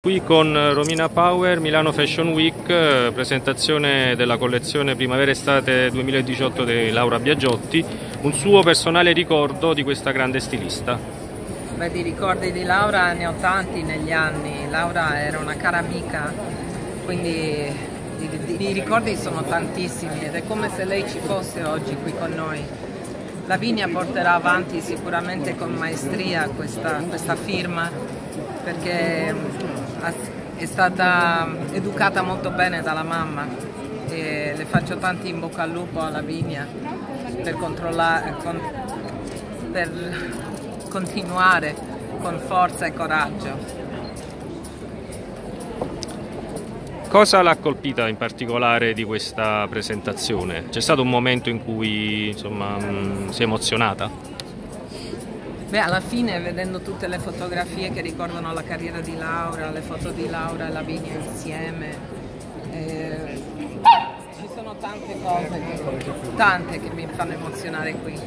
Qui con Romina Power, Milano Fashion Week, eh, presentazione della collezione Primavera-Estate 2018 di Laura Biagiotti, un suo personale ricordo di questa grande stilista. Beh, di ricordi di Laura ne ho tanti negli anni, Laura era una cara amica, quindi i ricordi sono tantissimi ed è come se lei ci fosse oggi qui con noi. Lavinia porterà avanti sicuramente con maestria questa, questa firma perché è stata educata molto bene dalla mamma e le faccio tanti in bocca al lupo alla Vigna per, con, per continuare con forza e coraggio. Cosa l'ha colpita in particolare di questa presentazione? C'è stato un momento in cui insomma, mh, si è emozionata? Beh, alla fine vedendo tutte le fotografie che ricordano la carriera di Laura, le foto di Laura e Lavinia insieme, eh, ci sono tante cose, tante che mi fanno emozionare qui.